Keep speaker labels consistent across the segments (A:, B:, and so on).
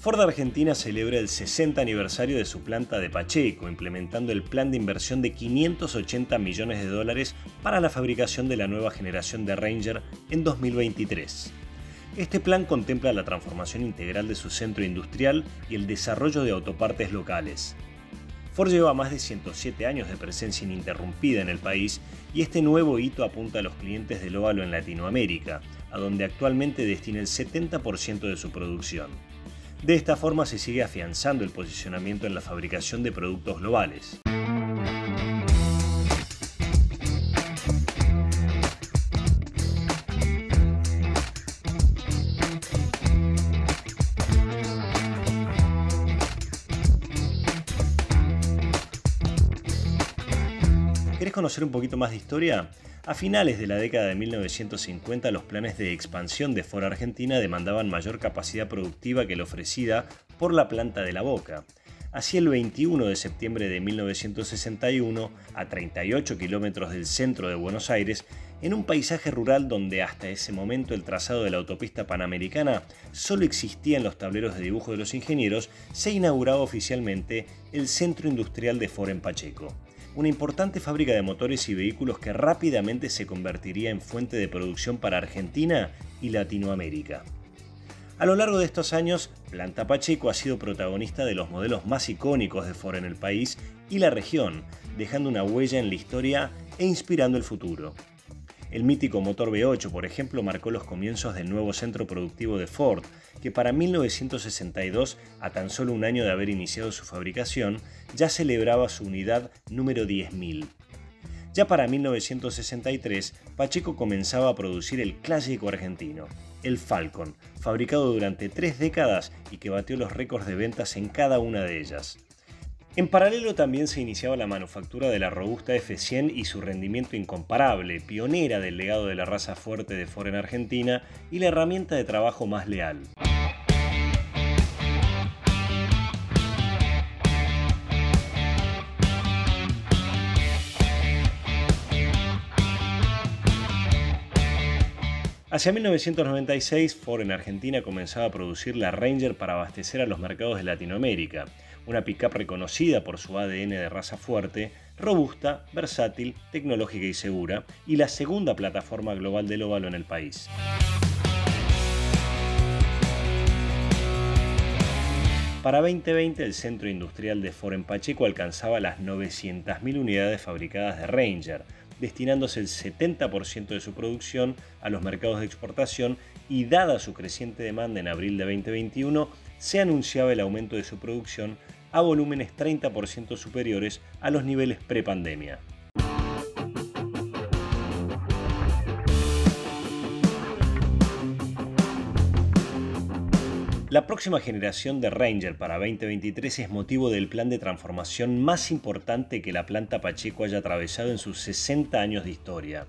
A: Ford Argentina celebra el 60 aniversario de su planta de Pacheco, implementando el plan de inversión de 580 millones de dólares para la fabricación de la nueva generación de Ranger en 2023. Este plan contempla la transformación integral de su centro industrial y el desarrollo de autopartes locales. Ford lleva más de 107 años de presencia ininterrumpida en el país y este nuevo hito apunta a los clientes del óvalo en Latinoamérica, a donde actualmente destina el 70% de su producción. De esta forma se sigue afianzando el posicionamiento en la fabricación de productos globales. ¿Querés conocer un poquito más de historia? A finales de la década de 1950, los planes de expansión de Ford Argentina demandaban mayor capacidad productiva que la ofrecida por la planta de la Boca. Así, el 21 de septiembre de 1961, a 38 kilómetros del centro de Buenos Aires, en un paisaje rural donde hasta ese momento el trazado de la autopista panamericana solo existía en los tableros de dibujo de los ingenieros, se inauguraba oficialmente el Centro Industrial de Ford en Pacheco una importante fábrica de motores y vehículos que rápidamente se convertiría en fuente de producción para Argentina y Latinoamérica. A lo largo de estos años, Planta Pacheco ha sido protagonista de los modelos más icónicos de Ford en el país y la región, dejando una huella en la historia e inspirando el futuro. El mítico motor V8, por ejemplo, marcó los comienzos del nuevo centro productivo de Ford, que para 1962, a tan solo un año de haber iniciado su fabricación, ya celebraba su unidad número 10.000. Ya para 1963, Pacheco comenzaba a producir el clásico argentino, el Falcon, fabricado durante tres décadas y que batió los récords de ventas en cada una de ellas. En paralelo también se iniciaba la manufactura de la robusta F100 y su rendimiento incomparable, pionera del legado de la raza fuerte de Ford en Argentina y la herramienta de trabajo más leal. Hacia 1996, Ford en Argentina comenzaba a producir la Ranger para abastecer a los mercados de Latinoamérica, una pickup reconocida por su ADN de raza fuerte, robusta, versátil, tecnológica y segura, y la segunda plataforma global del óvalo en el país. Para 2020 el centro industrial de Ford en Pacheco alcanzaba las 900.000 unidades fabricadas de Ranger, destinándose el 70% de su producción a los mercados de exportación y dada su creciente demanda en abril de 2021, se anunciaba el aumento de su producción a volúmenes 30% superiores a los niveles prepandemia. La próxima generación de Ranger para 2023 es motivo del plan de transformación más importante que la planta Pacheco haya atravesado en sus 60 años de historia,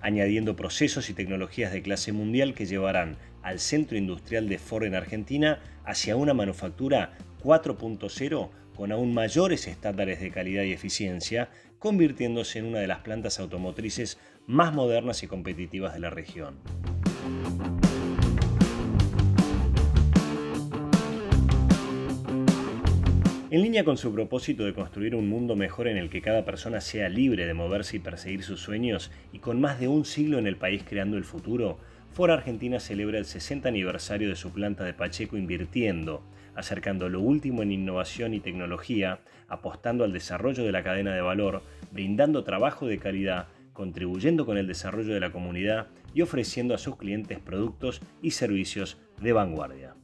A: añadiendo procesos y tecnologías de clase mundial que llevarán al centro industrial de Ford en Argentina hacia una manufactura 4.0 con aún mayores estándares de calidad y eficiencia, convirtiéndose en una de las plantas automotrices más modernas y competitivas de la región. En línea con su propósito de construir un mundo mejor en el que cada persona sea libre de moverse y perseguir sus sueños, y con más de un siglo en el país creando el futuro, Ford Argentina celebra el 60 aniversario de su planta de Pacheco invirtiendo, acercando lo último en innovación y tecnología, apostando al desarrollo de la cadena de valor, brindando trabajo de calidad, contribuyendo con el desarrollo de la comunidad y ofreciendo a sus clientes productos y servicios de vanguardia.